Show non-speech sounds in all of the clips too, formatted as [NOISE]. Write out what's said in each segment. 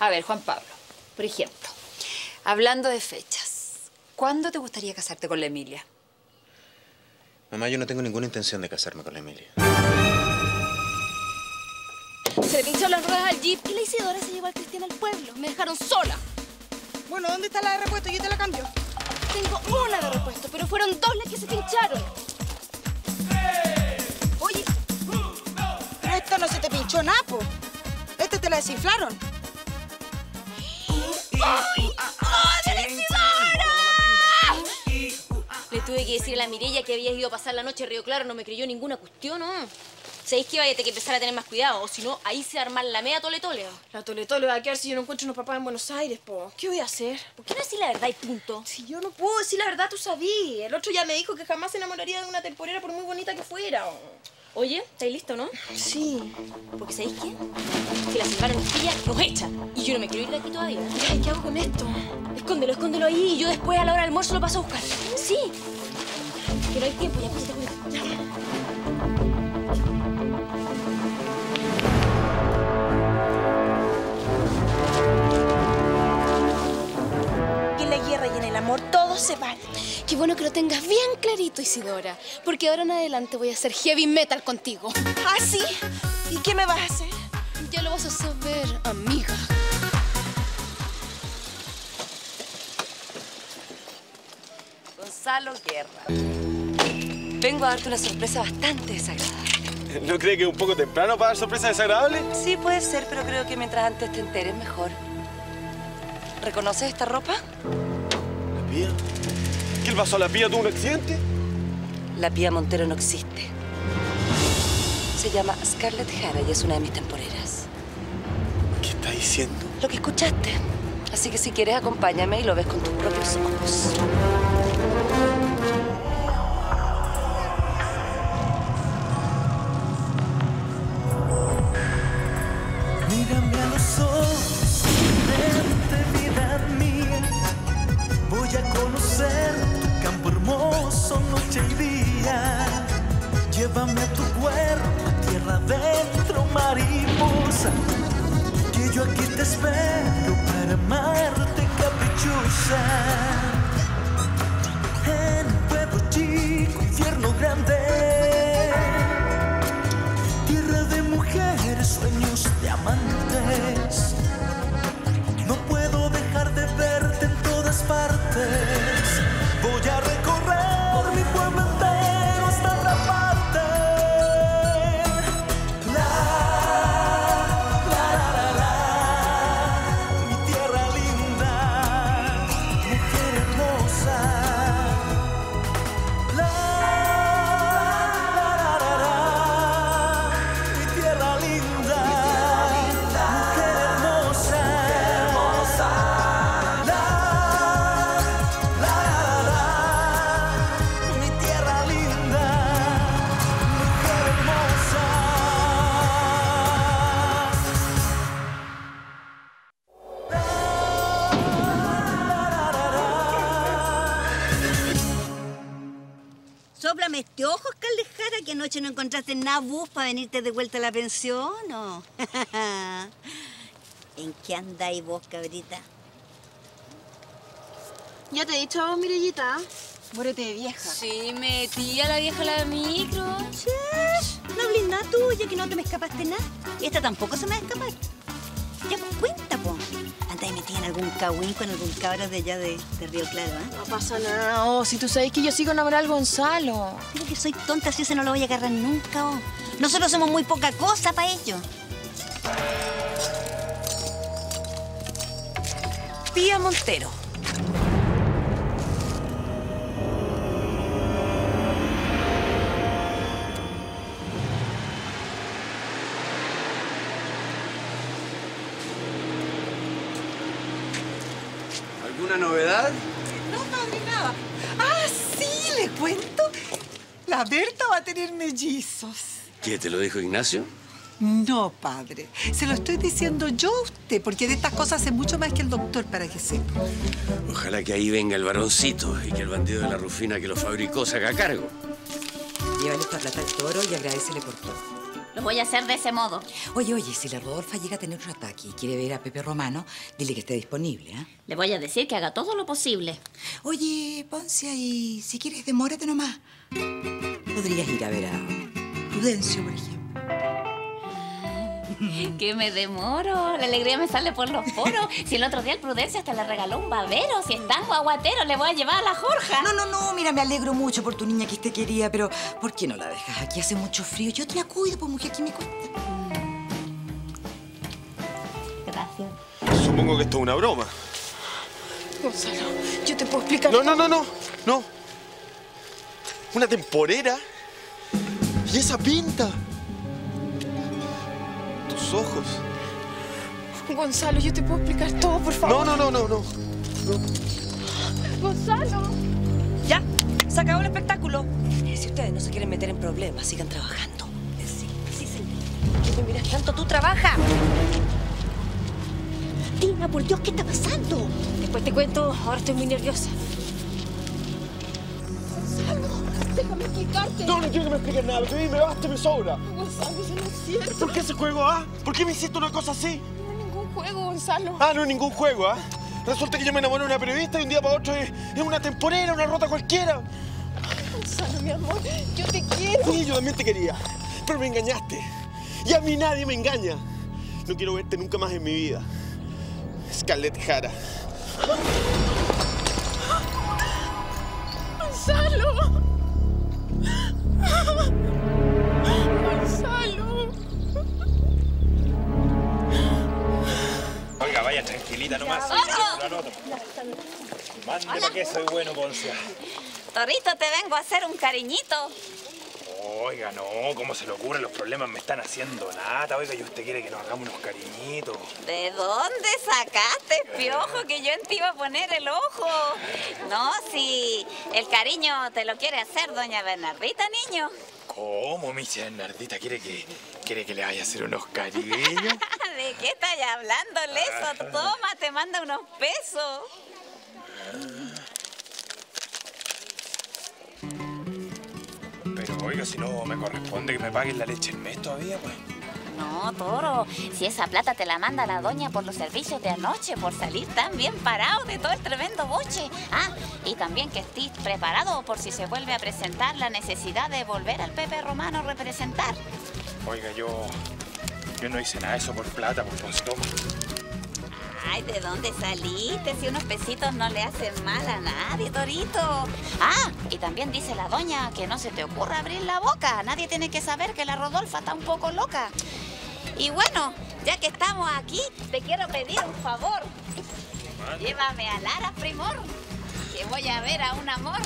A ver, Juan Pablo, por ejemplo, hablando de fechas, ¿cuándo te gustaría casarte con la Emilia? Mamá, yo no tengo ninguna intención de casarme con la Emilia. Se le pinchó las ruedas al jeep y la Isidora se llevó al Cristian al pueblo. Me dejaron sola. Bueno, ¿dónde está la de repuesto? Yo te la cambio. Tengo una de repuesto, pero fueron dos las que se pincharon. Oye, pero esta no se te pinchó nada, po. Esta te la desinflaron. Le tuve que decir a la Mirella que habías ido a pasar la noche en Río Claro. No me creyó ninguna cuestión, ¿no? ¿Sabéis que vaya a tener que empezar a tener más cuidado? O si no, ahí se va a armar la media tole tole. La Toleto le va a quedar si yo no encuentro unos papás en Buenos Aires, po. ¿Qué voy a hacer? ¿Por qué no decir la verdad y punto? Si yo no puedo decir la verdad, tú sabías. El otro ya me dijo que jamás se enamoraría de una temporera por muy bonita que fuera. Oye, ¿estáis listo, no? Sí. Porque ¿sabéis qué? Si la silbaron nos pilla, nos echan. Y yo no me quiero ir de aquí todavía. Ay, ¿qué hago con esto? Escóndelo, escóndelo ahí y yo después a la hora del almuerzo lo paso a buscar. Sí. Que no hay tiempo, ya pues te en la guerra y en el amor todos se van. Qué bueno que lo tengas bien clarito, Isidora. Porque ahora en adelante voy a hacer heavy metal contigo. ¿Ah, sí? ¿Y qué me vas a hacer? Ya lo vas a saber, amiga. Gonzalo Guerra. Vengo a darte una sorpresa bastante desagradable. ¿No cree que es un poco temprano para dar sorpresas desagradables? Sí, puede ser, pero creo que mientras antes te enteres mejor. ¿Reconoces esta ropa? ¿La pía? ¿Qué le pasó a la pía? ¿Tuvo un accidente? La Pía Montero no existe. Se llama Scarlett Jara y es una de mis temporeras. ¿Qué está diciendo? Lo que escuchaste. Así que si quieres, acompáñame y lo ves con tus propios ojos. Encontraste nada bus para venirte de vuelta a la pensión, ¿o? [LAUGHS] ¿En qué andáis vos, cabrita? Ya te he dicho vos, Mirellita. Muérete de vieja. Sí, metí a la vieja a la micro. No hables nada tuya, que no te me escapaste nada. Y esta tampoco se me va a escapar. Ya, pues algún cagüín con algún cabro de allá de, de Río Claro, ¿eh? No pasa nada. Oh, si tú sabes que yo sigo enamorada del Gonzalo. Digo que soy tonta, si ese no lo voy a agarrar nunca, oh. Nosotros somos muy poca cosa para ello. Pía Montero. Mellizos. ¿Qué te lo dijo Ignacio? No, padre. Se lo estoy diciendo yo a usted, porque de estas cosas hace mucho más que el doctor, para que sepa. Ojalá que ahí venga el varoncito y que el bandido de la Rufina que lo fabricó se haga cargo. Llévale esta plata al toro y agradecele por todo. Lo voy a hacer de ese modo. Oye, oye, si la Rodolfa llega a tener un ataque y quiere ver a Pepe Romano, dile que esté disponible, ¿ah? Le voy a decir que haga todo lo posible. Oye, Poncia, y si quieres, demórate nomás. Podrías ir a ver a Prudencio, por ejemplo. [LAUGHS] Que me demoro. La alegría me sale por los poros. Si el otro día el Prudencio hasta le regaló un babero. Si es tan guaguatero, le voy a llevar a la Jorja. No, no, no, mira, me alegro mucho por tu niña que te quería, pero ¿por qué no la dejas? Aquí hace mucho frío. Yo te la cuido, pues mujer, que me cuesta. Gracias. Supongo que esto es una broma. Gonzalo, yo te puedo explicar. No, no, no, no. No. Una temporera. ¿Y esa pinta? Tus ojos. Gonzalo, yo te puedo explicar todo, por favor. No, no, no, no, no. Gonzalo. Ya, se acabó el espectáculo. Si ustedes no se quieren meter en problemas, sigan trabajando. Sí, sí, señor. ¿Qué me miras tanto? ¡Tú trabaja! Tina, por Dios, ¿qué está pasando? Después te cuento, ahora estoy muy nerviosa. Déjame explicarte. No, no quiero que me expliques nada. Te me basta, me sobra. Gonzalo, eso no es cierto. ¿Por qué ese juego, ah? ¿Por qué me hiciste una cosa así? No es ningún juego, Gonzalo. Ah, no es ningún juego, ¿ah? Resulta que yo me enamoré de una periodista y un día para otro es, es una temporera, una rota cualquiera. Gonzalo, mi amor, yo te quiero. Sí, yo también te quería. Pero me engañaste. Y a mí nadie me engaña. No quiero verte nunca más en mi vida. Scarlett Jara. Gonzalo. Gonzalo. Oiga, vaya tranquilita nomás. Anoto. Mande para que soy bueno, Poncia. Torito, te vengo a hacer un cariñito. Oiga, no, ¿cómo se le ocurre? Los problemas me están haciendo nada. Oiga, y usted quiere que nos hagamos unos cariñitos. ¿De dónde sacaste, piojo, que yo en ti iba a poner el ojo? No, si el cariño te lo quiere hacer doña Bernardita, niño. ¿Cómo, mi Bernardita? ¿Quiere que, quiere que le vaya a hacer unos cariños? [LAUGHS] ¿De qué estás hablando, Leso? Toma, te manda unos pesos. Oiga, si no me corresponde que me paguen la leche el mes todavía, pues. No, Toro, si esa plata te la manda la doña por los servicios de anoche, por salir tan bien parado de todo el tremendo boche. Ah, y también que estés preparado por si se vuelve a presentar la necesidad de volver al Pepe Romano a representar. Oiga, yo. Yo no hice nada de eso por plata, por toma. Ay, ¿de dónde saliste? Si unos pesitos no le hacen mal a nadie, Torito. Ah, y también dice la doña que no se te ocurra abrir la boca. Nadie tiene que saber que la Rodolfa está un poco loca. Y bueno, ya que estamos aquí, te quiero pedir un favor. Llévame a Lara, primor, que voy a ver a un amor.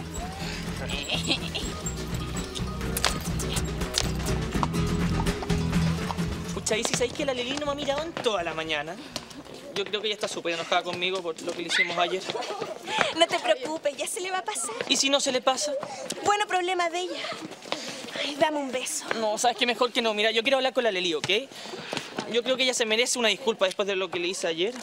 Pucha, si sabéis que la Lili no me ha mirado en toda la mañana. Yo creo que ella está súper enojada conmigo por lo que le hicimos ayer. No te preocupes, ya se le va a pasar. ¿Y si no se le pasa? Bueno, problema de ella. Ay, dame un beso. No, sabes que mejor que no. Mira, yo quiero hablar con la Leli, ¿ok? Yo creo que ella se merece una disculpa después de lo que le hice ayer.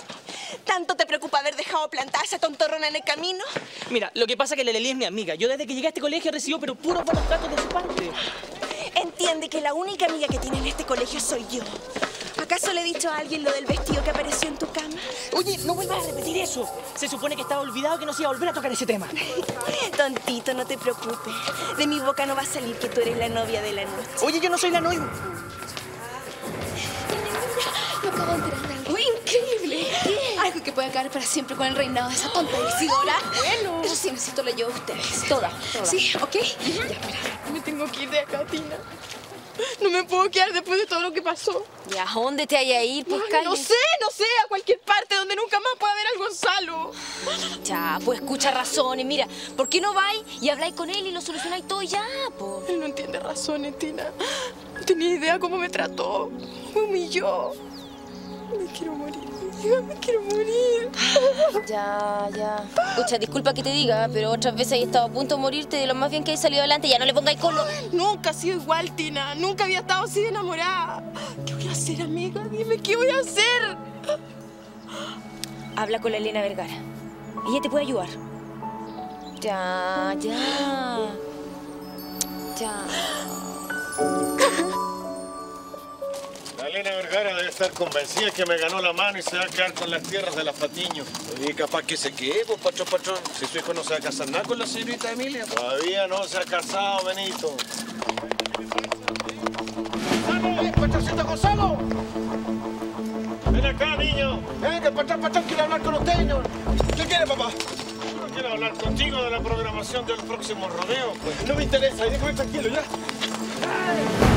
¿Tanto te preocupa haber dejado plantada esa tontorrona en el camino? Mira, lo que pasa es que la Leli es mi amiga. Yo desde que llegué a este colegio recibo pero puros buenos tratos de su parte. Entiende que la única amiga que tiene en este colegio soy yo. ¿Acaso le he dicho a alguien lo del vestido que apareció en tu cama? Oye, no vuelvas a repetir eso. Se supone que estaba olvidado que no se iba a volver a tocar ese tema. [LAUGHS] Tontito, no te preocupes. De mi boca no va a salir que tú eres la novia de la noche. Oye, yo no soy la novia. Me acabo de enterar de algo increíble. Algo que puede acabar para siempre con el reinado de esa tonta Isidora. Bueno. Eso sí, necesito lo llevo a ustedes. Toda, toda. ¿Sí? ¿Ok? Ya, mira, me tengo que ir de acá, Tina. No me puedo quedar después de todo lo que pasó. ¿Y a dónde te hay a ir, pues, Ay, no sé, no sé, a cualquier parte donde nunca más pueda ver al Gonzalo. Ya, pues escucha razones. Mira, ¿por qué no vais y habláis con él y lo solucionáis todo ya, po? Él no entiende razones, Tina. No tenía idea cómo me trató. Me humilló. Me quiero morir, amiga, me quiero morir. Ya, ya. Escucha, disculpa que te diga, pero otras veces he estado a punto de morirte de lo más bien que he salido adelante. Ya no le pongáis colo. Nunca ha sido igual, Tina. Nunca había estado así de enamorada. ¿Qué voy a hacer, amiga? Dime, ¿qué voy a hacer? Habla con la Elena Vergara. Ella te puede ayudar. Ya, ya. Ya. [GASPS] [GASPS] [GASPS] Elena Vergara debe estar convencida que me ganó la mano y se va a quedar con las tierras de la Patiño. Y capaz que se quede, pues, patrón, patrón. Si su hijo no se va a casar nada con la señorita Emilia. Todavía no se ha casado, Benito. ¡Gonzalo! ¡Patroncito Gonzalo! Ven acá, niño. Venga, patrón, patrón, quiero hablar con usted. ¿no? ¿Qué quiere, papá? No quiero hablar contigo de la programación del próximo rodeo. Pues. No me interesa, déjame tranquilo, ya. Hola,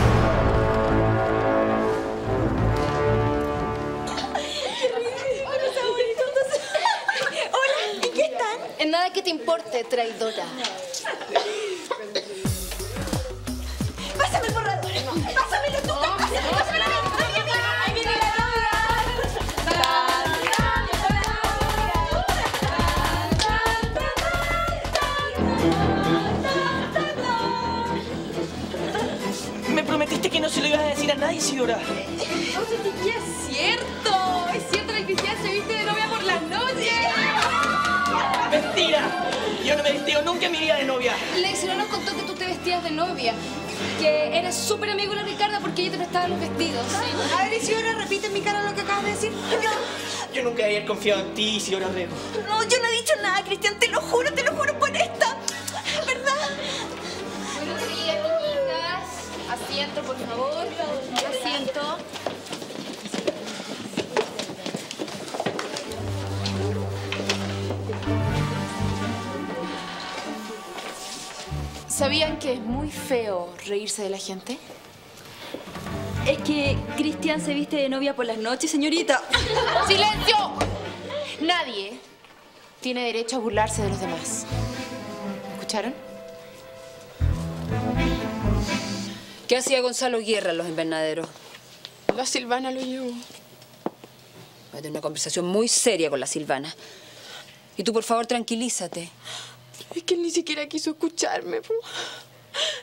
En nada que te importe, traidora. ¡Pásame el borrador! ¡Pásamelo tú! ¡Pásamelo! ¡Ahí viene la Me prometiste que no se lo ibas a decir a nadie, Isidora. Oye, que es cierto. Es cierto que Cristian Yo no me vestido nunca en mi vida de novia. La Isidora nos contó que tú te vestías de novia. Que eres súper amigo de la Ricarda porque ella te prestaba los vestidos. A ver, Isidora, repite en mi cara lo que acabas de decir. Yo nunca había confiado en ti, Isidora Rego. No, yo no he dicho nada, Cristian, te lo juro, te ¿Sabían que es muy feo reírse de la gente? Es que Cristian se viste de novia por las noches, señorita. [LAUGHS] ¡Silencio! Nadie tiene derecho a burlarse de los demás. ¿Escucharon? ¿Qué hacía Gonzalo Guerra en los invernaderos? La Silvana lo llevó. Voy a tener una conversación muy seria con la Silvana. Y tú, por favor, tranquilízate. Es que él ni siquiera quiso escucharme. po.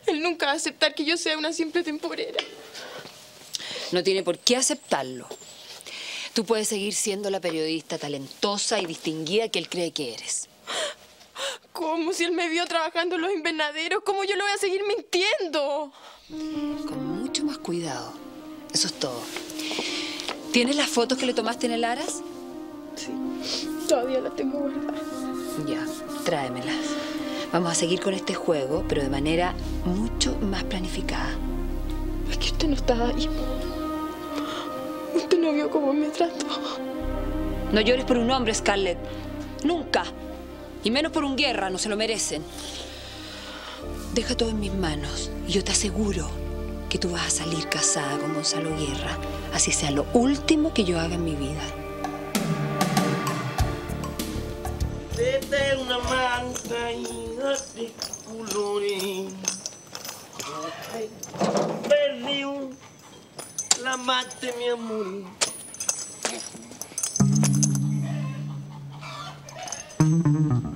Él nunca va a aceptar que yo sea una simple temporera. No tiene por qué aceptarlo. Tú puedes seguir siendo la periodista talentosa y distinguida que él cree que eres. ¿Cómo? Si él me vio trabajando en los invernaderos, ¿cómo yo lo voy a seguir mintiendo? Con mucho más cuidado. Eso es todo. ¿Tienes las fotos que le tomaste en el Aras? Todavía la tengo guardada. Ya, tráemelas. Vamos a seguir con este juego, pero de manera mucho más planificada. Es que usted no estaba ahí. Usted no vio cómo me trató. No llores por un hombre, Scarlett. Nunca. Y menos por un guerra, no se lo merecen. Deja todo en mis manos y yo te aseguro que tú vas a salir casada con Gonzalo Guerra, así sea lo último que yo haga en mi vida. Y de colores. Perdió la mate, mi amor.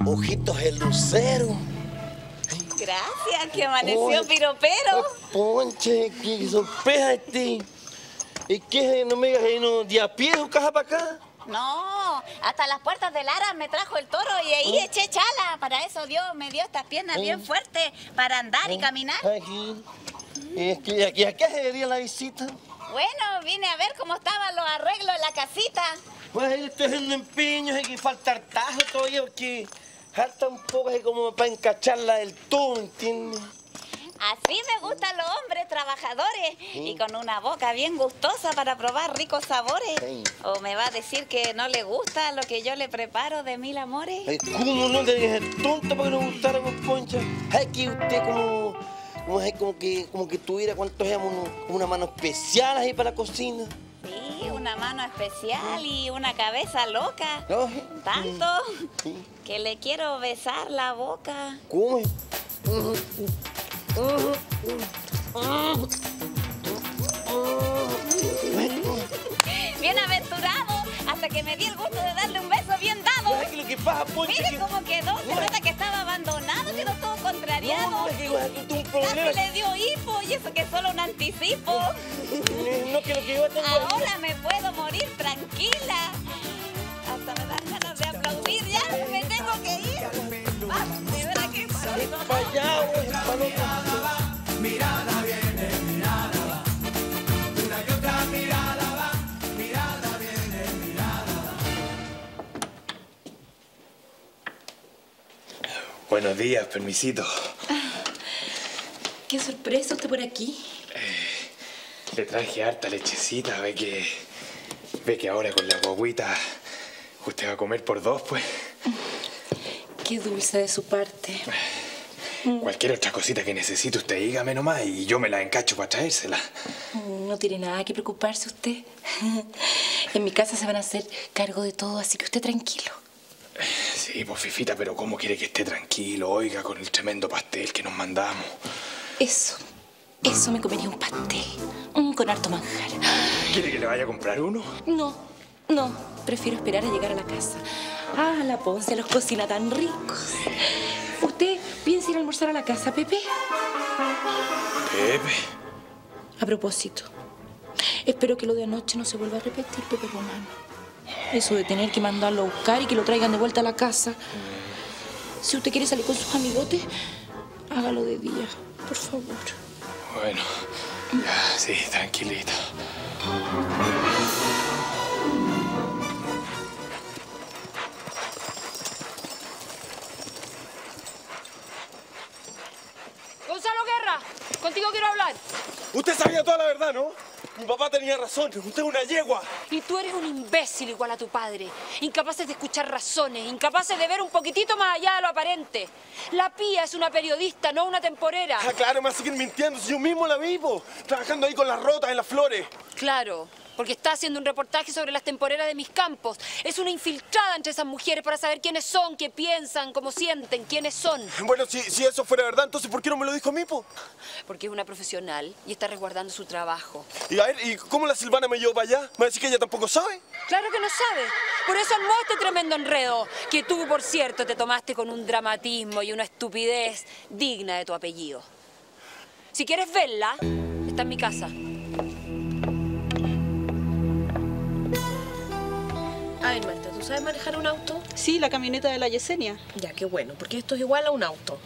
Ojitos el lucero. Gracias, que amaneció piropero. Ponche, qué sorpresa este. ¿Y qué? No me digas que no de a pie o caja para acá. No, hasta las puertas del Ara me trajo el toro y ahí ¿Ah? eché chala. Para eso Dios me dio estas piernas bien fuertes para andar y caminar. Aquí. Es que aquí, ¿a qué se debería la visita? Bueno, vine a ver cómo estaban los arreglos en la casita. Pues ahí le estoy haciendo empeños, hay que faltar tajo todavía porque falta un poco así como para encacharla del todo, ¿entiendes? Así me gustan los hombres trabajadores y con una boca bien gustosa para probar ricos sabores. Sí. ¿O me va a decir que no le gusta lo que yo le preparo de mil amores? Ay, ¿Cómo no te ser tonta para que no gustara con Concha? Ay, que usted como, como, como que, como que tuviera, ¿cuántos llamo? Una mano especial ahí para la cocina. Sí, una mano especial y una cabeza loca. ¿No? Tanto que le quiero besar la boca. ¿Cómo? Bienaventurado, hasta que me di el gusto de darle un beso bien dado. Que lo que pasa, Poncha, Mire que- cómo quedó, se nota que estaba abandonado, quedó todo contrariado. No, es que un problema. Casi le dio hipo y eso que es solo un anticipo. [LAUGHS] No, que lo que yo tengo Ahora me puedo morir tranquila. Hasta me dan ganas de aplaudir ya. Me tengo que ir allá, güey. Mirada viene, mirada va. Una que otra mirada va. Mirada viene, mirada va. Buenos días, permisito. Qué sorpresa usted por aquí. Eh, le traje harta lechecita, ve que... Ve que ahora con la guaguita usted va a comer por dos, pues. Qué dulce de su parte. Eh, Cualquier otra cosita que necesite usted, dígame nomás y yo me la encacho para traérsela. Mm, No tiene nada que preocuparse usted. [LAUGHS] En mi casa se van a hacer cargo de todo, así que usted tranquilo. Sí, pues Fifita, pero ¿cómo quiere que esté tranquilo, oiga, con el tremendo pastel que nos mandamos? Eso, eso me comería un pastel. Mm, con harto manjar. ¿Quiere que le vaya a comprar uno? No, no, prefiero esperar a llegar a la casa. Ah, la Ponce los cocina tan ricos. ¿Usted piensa ir a almorzar a la casa, Pepe? Pepe. A propósito, espero que lo de anoche no se vuelva a repetir, Pepe Romano. Eso de tener que mandarlo a buscar y que lo traigan de vuelta a la casa. Si usted quiere salir con sus amigotes, hágalo de día, por favor. Bueno, ya, sí, tranquilito. Usted sabía toda la verdad, ¿no? Mi papá tenía razón. Usted es una yegua. Y tú eres un imbécil igual a tu padre, incapaces de escuchar razones, incapaces de ver un poquitito más allá de lo aparente. La pía es una periodista, no una temporera. Ah, claro, me siguen mintiendo. Si yo mismo la vivo. Trabajando ahí con las rotas en las flores. Claro, porque está haciendo un reportaje sobre las temporeras de mis campos. Es una infiltrada entre esas mujeres para saber quiénes son, qué piensan, cómo sienten, quiénes son. Bueno, si, si eso fuera verdad, entonces ¿por qué no me lo dijo a mí, po? Porque es una profesional y está resguardando su trabajo. Y a ver, ¿y cómo la Silvana me llevó para allá? ¿Me va a decir que ella tampoco sabe? Claro que no sabe. Por eso armó este tremendo enredo, que tú, por cierto, te tomaste con un dramatismo y una estupidez digna de tu apellido. Si quieres verla, está en mi casa. A ver, Marta, ¿tú sabes manejar un auto? Sí, la camioneta de la Yesenia. Ya, qué bueno, porque esto es igual a un auto.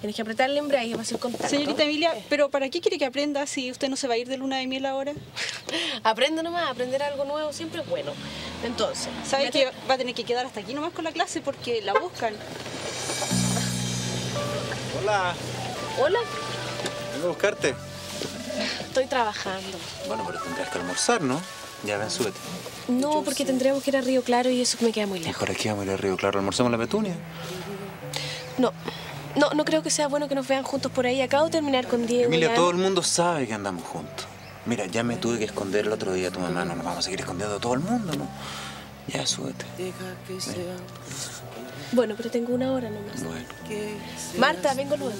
Tienes que apretar el embrague para hacer contacto. Señorita Emilia, ¿pero para qué quiere que aprenda si usted no se va a ir de luna de miel ahora? [LAUGHS] Aprende nomás, aprender algo nuevo siempre es bueno. Entonces, ¿Sabe que va a tener que quedar hasta aquí nomás con la clase porque la buscan? Hola. Hola, Vengo a buscarte. estoy trabajando. Bueno, pero tendrás que almorzar, ¿no? Ya ven, súbete. No, porque tendríamos que ir a Río Claro y eso me queda muy lejos. Mejor aquí vamos a ir a Río Claro. Almorzamos la Petunia. No, no, no creo que sea bueno que nos vean juntos por ahí. Acabo de terminar con Diego. Emilia, ya. todo el mundo sabe que andamos juntos. Mira, ya me tuve que esconder el otro día a tu mamá. No nos vamos a seguir escondiendo a todo el mundo, ¿no? Ya, súbete. Bueno, pero tengo una hora nomás. Bueno. Marta, vengo luego.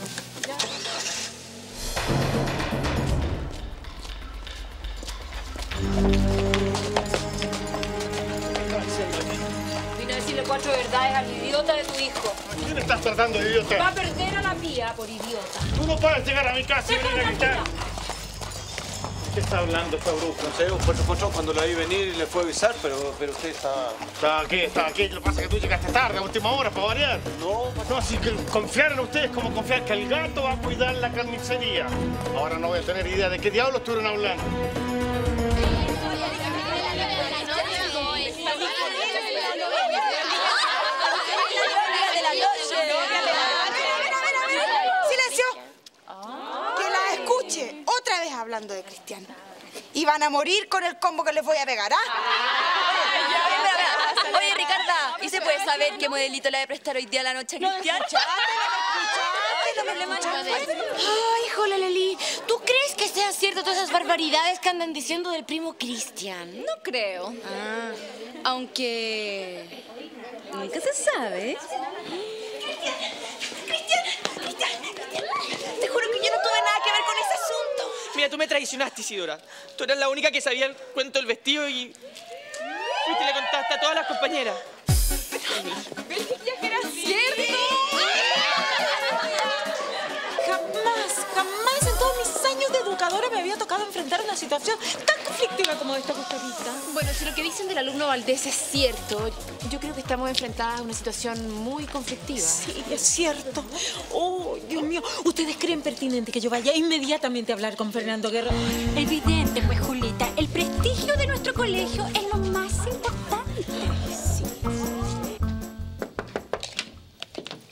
Cuatro verdades al idiota de tu hijo. ¿Quién estás tratando de idiota? Va a perder a la pía por idiota. Tú no puedes llegar a mi casa y venir a gritar. ¿Qué está hablando esta bruja? No sé, pues encontró cuando la vi venir y le fue a avisar, pero, pero usted está... Estaba aquí, estaba aquí. Lo que pasa es que tú llegaste tarde, a última hora, para variar. No, No, así que confiar en ustedes como confiar que el gato va a cuidar la carnicería. Ahora no voy a tener idea de qué diablos estuvieron hablando. Hablando de Cristian. Y van a morir con el combo que les voy a pegar, ¿ah? Oye, Ricarda, ¿y se puede saber qué modelito le va a prestar hoy día a la noche a Cristian? Ay, híjole, Leli. ¿Tú crees que sean ciertas todas esas barbaridades que andan diciendo del primo Cristian? No creo. Aunque... Nunca se sabe. Te juro que yo no tuve Tú me traicionaste, Isidora. Tú eras la única que sabía el cuento del vestido y... Y le contaste a todas las compañeras. que era cierto. Educadora me había tocado enfrentar una situación tan conflictiva como esta, Gustavita. Bueno, si lo que dicen del alumno Valdés es cierto, yo creo que estamos enfrentadas a una situación muy conflictiva. Sí, es cierto. Oh, Dios mío. ¿Ustedes creen pertinente que yo vaya inmediatamente a hablar con Fernando Guerra? Evidente, pues, Julita. El prestigio de nuestro colegio es lo más importante.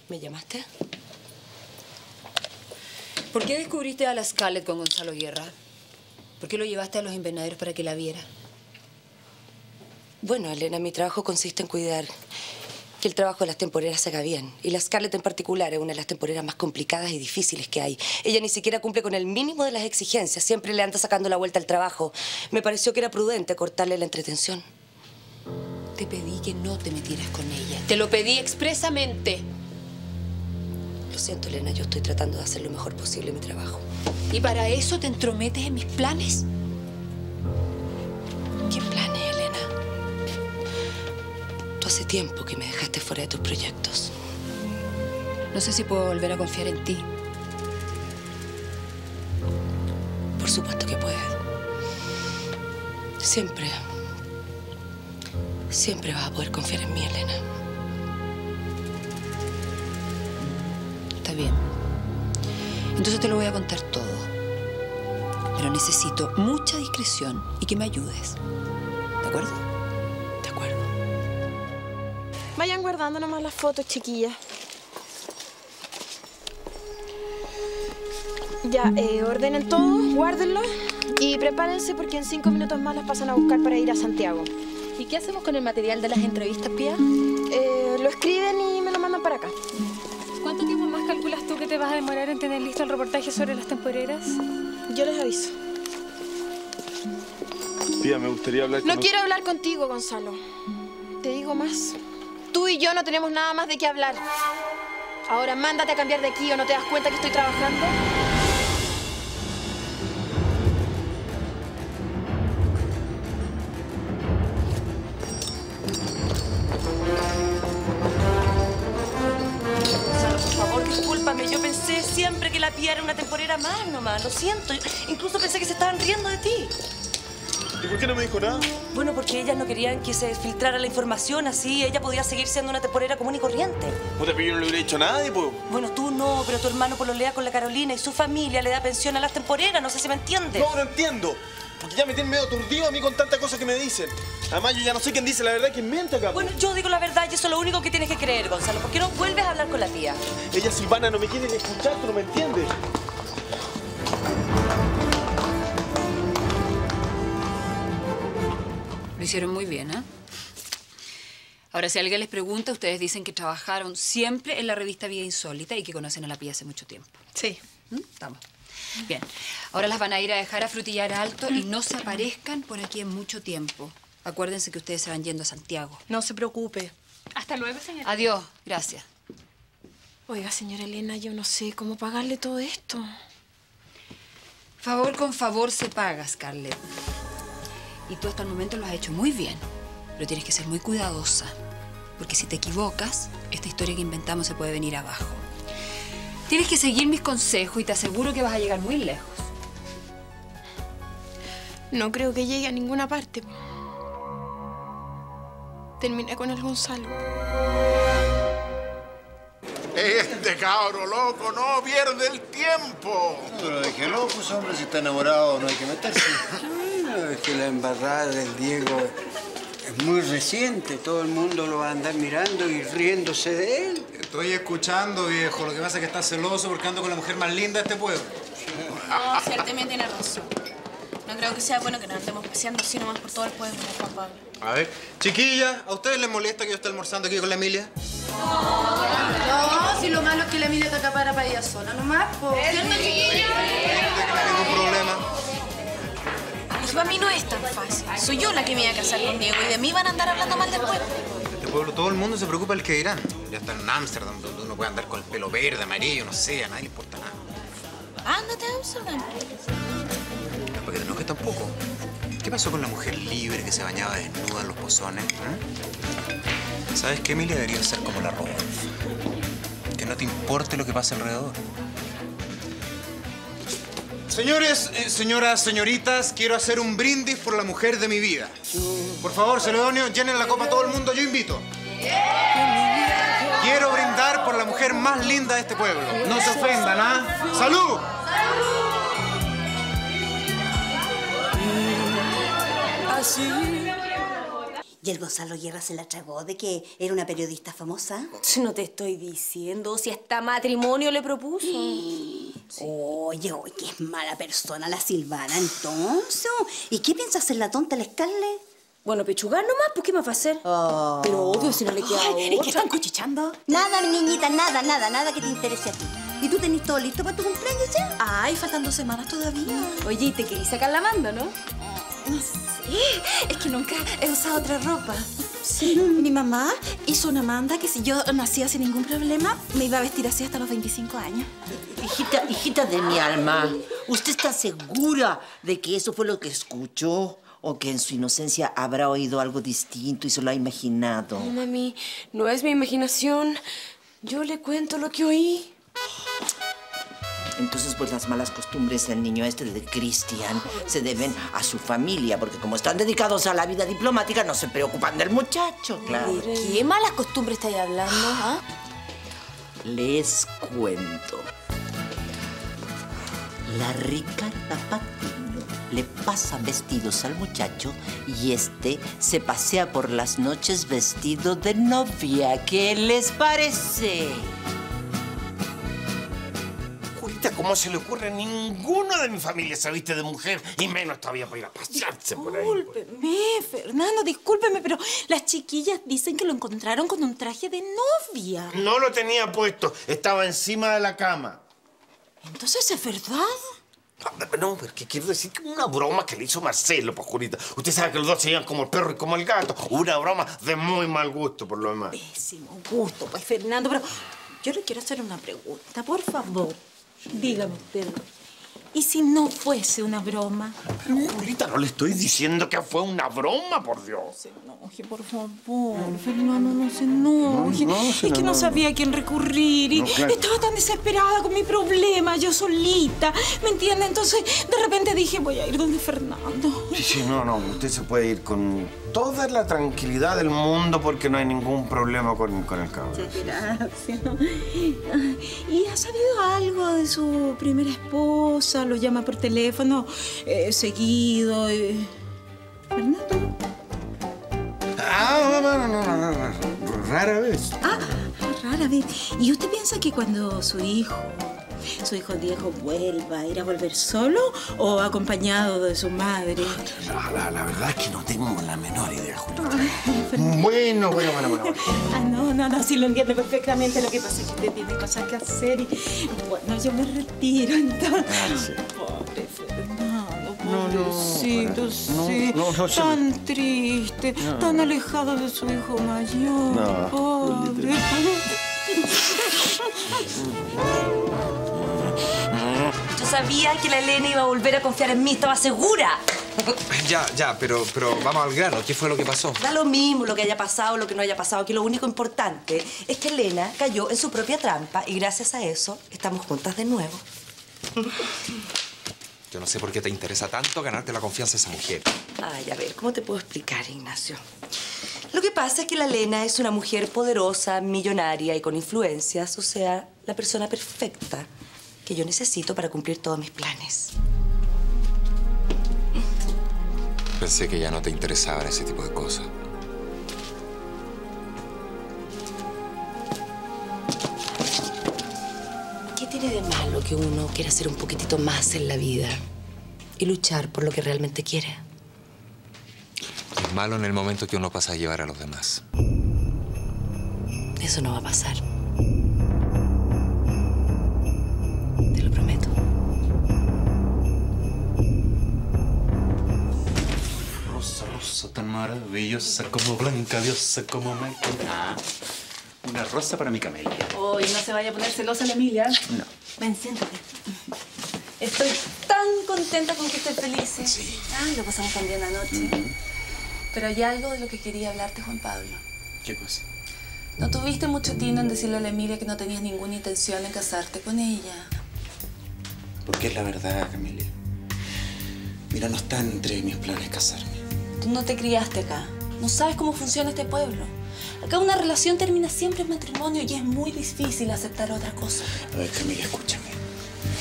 ¿Me llamaste? ¿Por qué descubriste a la Scarlett con Gonzalo Guerra? ¿Por qué lo llevaste a los invernaderos para que la viera? Bueno, Elena, mi trabajo consiste en cuidar que el trabajo de las temporeras se haga bien. Y la Scarlett en particular es una de las temporeras más complicadas y difíciles que hay. Ella ni siquiera cumple con el mínimo de las exigencias. Siempre le anda sacando la vuelta al trabajo. Me pareció que era prudente cortarle la entretención. Te pedí que no te metieras con ella. Te lo pedí expresamente. Lo siento, Elena, yo estoy tratando de hacer lo mejor posible mi trabajo. ¿Y para eso te entrometes en mis planes? ¿Qué planes, Elena? Tú hace tiempo que me dejaste fuera de tus proyectos. No sé si puedo volver a confiar en ti. Por supuesto que puedes. Siempre. Siempre vas a poder confiar en mí, Elena. Entonces te lo voy a contar todo. Pero necesito mucha discreción y que me ayudes. ¿De acuerdo? De acuerdo. Vayan guardando nomás las fotos, chiquillas. Ya, eh, ordenen todo, guárdenlo y prepárense porque en cinco minutos más las pasan a buscar para ir a Santiago. ¿Y qué hacemos con el material de las entrevistas, Pía? Demorar en tener listo el reportaje sobre las temporeras? Yo les aviso. Tía, me gustaría hablar No con... quiero hablar contigo, Gonzalo. Te digo más. Tú y yo no tenemos nada más de qué hablar. Ahora mándate a cambiar de aquí o no te das cuenta que estoy trabajando. Nada? Bueno, porque ellas no querían que se filtrara la información. Así ella podía seguir siendo una temporera común y corriente. Puta, pero yo no le hubiera dicho a nadie, pues. Bueno, tú no, pero tu hermano pololea con la Carolina y su familia le da pensión a las temporeras. No sé si me entiendes. No, no entiendo. Porque ya me tienen medio aturdido a mí con tantas cosas que me dicen. Además, yo ya no sé quién dice la verdad y quién miente acá. Bueno, yo digo la verdad y eso es lo único que tienes que creer, Gonzalo. ¿Por qué no vuelves a hablar con la tía? Ella, Silvana, no me quiere ni escuchar, tú no me entiendes. Lo hicieron muy bien, ¿eh? Ahora, si alguien les pregunta, ustedes dicen que trabajaron siempre en la revista Vida Insólita y que conocen a la Pía hace mucho tiempo. Sí. ¿Mm? Estamos. Bien. Ahora las van a ir a dejar a frutillar alto y no se aparezcan por aquí en mucho tiempo. Acuérdense que ustedes se van yendo a Santiago. No se preocupe. Hasta luego, señora. Adiós. Gracias. Oiga, señora Elena, yo no sé cómo pagarle todo esto. Favor con favor se paga, Scarlett. Y tú hasta el momento lo has hecho muy bien. Pero tienes que ser muy cuidadosa. Porque si te equivocas, esta historia que inventamos se puede venir abajo. Tienes que seguir mis consejos y te aseguro que vas a llegar muy lejos. No creo que llegue a ninguna parte. Terminé con el Gonzalo. Este cabro loco no pierde el tiempo. Pero de que loco, pues, hombre, si está enamorado no hay que meterse. [LAUGHS] No, es que la embarrada del Diego es muy reciente. Todo el mundo lo va a andar mirando y riéndose de él. Estoy escuchando, viejo. Lo que pasa es que está celoso porque ando con la mujer más linda de este pueblo. No, ciertamente tiene razón. No creo que sea bueno que nos andemos paseando así nomás por todo el pueblo, Juan Pablo. A ver, chiquilla, ¿a ustedes les molesta que yo esté almorzando aquí con la Emilia? No, si lo malo es que la Emilia te acapara para ella sola, nomás, po. ¿Cierto, chiquilla? Ningún problema. Y para mí no es tan fácil. Soy yo la que me voy a casar con Diego y de mí van a andar hablando mal después. En este pueblo todo el mundo se preocupa del que dirán. Ya está en Ámsterdam, donde uno puede andar con el pelo verde, amarillo, no sé, a nadie le importa nada. Ándate a Amsterdam. No para que te enojes tampoco. ¿Qué pasó con la mujer libre que se bañaba desnuda en los pozones? eh? ¿Sabes qué, Emilia? Debería ser como la Rodolfo. Que no te importe lo que pase alrededor. Señores, eh, señoras, señoritas, quiero hacer un brindis por la mujer de mi vida. Por favor, Celedonio, llenen la copa a todo el mundo, yo invito. Quiero brindar por la mujer más linda de este pueblo. No se ofendan, ¿ah? ¡Salud! ¿Y el Gonzalo Guerra se la tragó de que era una periodista famosa? No te estoy diciendo si hasta matrimonio le propuso. [GASPS] Oye, oye, que es mala persona la Silvana, entonces. ¿Y qué piensa hacer la tonta la Scarlett? Bueno, pechugar nomás, pues ¿qué más va a hacer? Pero obvio, si no le queda Ay, ¿Es otra. que están cuchichando? Nada, mi niñita, nada, nada, nada que te interese a ti. ¿Y tú tenés todo listo para tu cumpleaños ya? Ay, faltan dos semanas todavía. Oye, ¿y te querís sacar la manda, no? No sé, es que nunca he usado otra ropa. Mi mamá hizo una manda que si yo nacía sin ningún problema, me iba a vestir así hasta los 25 años. Hijita, hijita de mi alma, ¿usted está segura de que eso fue lo que escuchó? ¿O que en su inocencia habrá oído algo distinto y se lo ha imaginado? No, mami, no es mi imaginación. Yo le cuento lo que oí. Entonces, pues las malas costumbres del niño este de Cristian se deben a su familia, porque como están dedicados a la vida diplomática, no se preocupan del muchacho, claro. ¿De qué malas costumbres estáis hablando, ah? Les cuento. La Ricarda Patino le pasa vestidos al muchacho y este se pasea por las noches vestido de novia. ¿Qué les parece? Julita, ¿cómo se le ocurre? Ninguno de mi familia se viste de mujer y menos todavía para ir a pasearse por ahí. Discúlpeme, Fernando, discúlpeme, pero las chiquillas dicen que lo encontraron con un traje de novia. No lo tenía puesto, estaba encima de la cama. Entonces, ¿es verdad? No, porque quiero decir que una broma que le hizo Marcelo, pues, Julita. Usted sabe que los dos se llevan como el perro y como el gato. Una broma de muy mal gusto, por lo demás. Pésimo gusto, pues, Fernando, pero yo le quiero hacer una pregunta, por favor. Dígame usted. ¿Y si no fuese una broma? Julita, no le estoy diciendo que fue una broma, por Dios. Oye, por favor, Fernando, no se enoje. No, no, es que no no. sabía a quién recurrir y No, claro. estaba tan desesperada con mi problema, yo solita. ¿Me entiende? Entonces, de repente dije, voy a ir donde Fernando. Sí, sí, no, no. Usted se puede ir con toda la tranquilidad del mundo porque no hay ningún problema con, con el cabrón. Gracias. [LAUGHS] ¿Y ha sabido algo de su primera esposa? ¿Lo llama por teléfono eh, seguido? eh? ¿Fernando? Ah, no, no, no, no, no, no. Rara vez. Ah, rara vez. ¿Y usted piensa que cuando su hijo, su hijo Diego vuelva, a ir a volver solo o acompañado de su madre? La, la- la verdad es que no tengo la menor idea, Fernando. Bueno, bueno, bueno, bueno. Ah, no, no, no, sí lo entiendo perfectamente. Lo que pasa es que usted tiene cosas que hacer y, bueno, yo me retiro entonces. Ah, sí. Pobre Fernando, No, no, pobrecito, no, sí. no, tan triste, No. tan alejado de su hijo mayor. No, Pobre. [LAUGHS] Sabía que la Elena iba a volver a confiar en mí, estaba segura. Ya, ya, pero, pero vamos al grano. ¿Qué fue lo que pasó? Da lo mismo lo que haya pasado, lo que no haya pasado, que lo único importante es que Elena cayó en su propia trampa y gracias a eso estamos juntas de nuevo. Yo no sé por qué te interesa tanto ganarte la confianza de esa mujer. Ay, a ver, ¿cómo te puedo explicar, Ignacio? Lo que pasa es que la Elena es una mujer poderosa, millonaria y con influencias, o sea, la persona perfecta que yo necesito para cumplir todos mis planes. Pensé que ya no te interesaban ese tipo de cosas. ¿Qué tiene de malo que uno quiera hacer un poquitito más en la vida y luchar por lo que realmente quiere? Es malo en el momento que uno pasa a llevar a los demás. Eso no va a pasar. Maravillosa como blanca diosa como me... Ah, una rosa para mi camellia. Hoy no se vaya a poner celosa la Emilia. No. Ven, siéntate. Estoy tan contenta con que estés felices. Ay, lo pasamos tan bien anoche. Pero hay algo de lo que quería hablarte, Juan Pablo. ¿Qué cosa? No tuviste mucho tino en decirle a la Emilia que no tenías ninguna intención en casarte con ella. Porque es la verdad, Camelia. Mira, no está entre mis planes casarme. Tú no te criaste acá. No sabes cómo funciona este pueblo. Acá una relación termina siempre en matrimonio y es muy difícil aceptar otra cosa. A ver, Camelia, escúchame.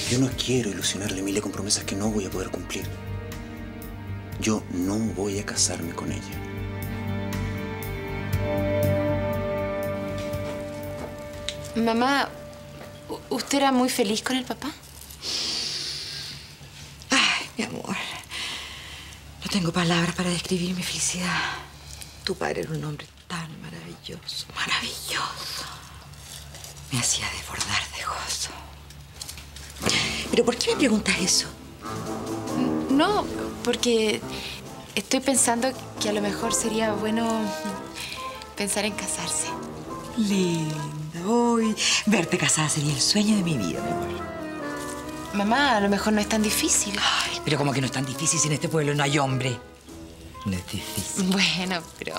Yo no quiero ilusionarle a Emilia con promesas que no voy a poder cumplir. Yo no voy a casarme con ella. Mamá, ¿u- ¿usted era muy feliz con el papá? Tengo palabras para describir mi felicidad. Tu padre era un hombre tan maravilloso, maravilloso. Me hacía desbordar de gozo. ¿Pero por qué me preguntas eso? No, porque estoy pensando que a lo mejor sería bueno pensar en casarse. Linda, hoy verte casada sería el sueño de mi vida, mi amor. Mamá, a lo mejor no es tan difícil. Pero como que no es tan difícil si en este pueblo no hay hombre. No es difícil. Bueno, pero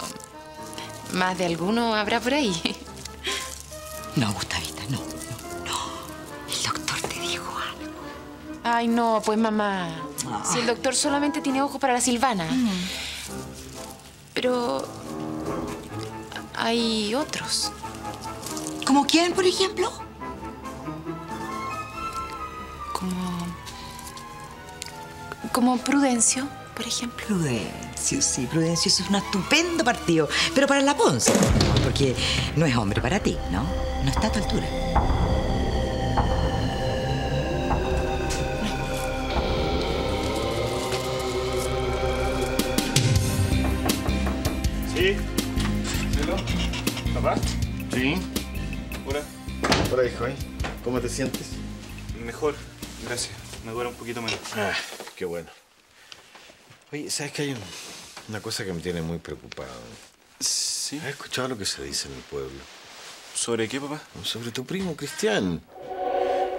más de alguno habrá por ahí. No, Gustavita, no, no, no. El doctor te dijo algo. Ay, no, pues mamá. Si el doctor solamente tiene ojos para la Silvana. Pero hay otros. ¿Como quién, por ejemplo? Como Prudencio, por ejemplo. Prudencio, sí, Prudencio es un estupendo partido. Pero para la Ponce, porque no es hombre para ti, ¿no? No está a tu altura. ¿Sí? ¿Celo? ¿Papá? Sí. Hola. Hola, hijo. ¿eh? ¿Cómo te sientes? Mejor, gracias. Me duele un poquito menos. Ah, qué bueno. Oye, ¿sabes que hay un- una cosa que me tiene muy preocupado? ¿Sí? ¿Has escuchado lo que se dice en el pueblo? ¿Sobre qué, papá? Sobre tu primo Cristian.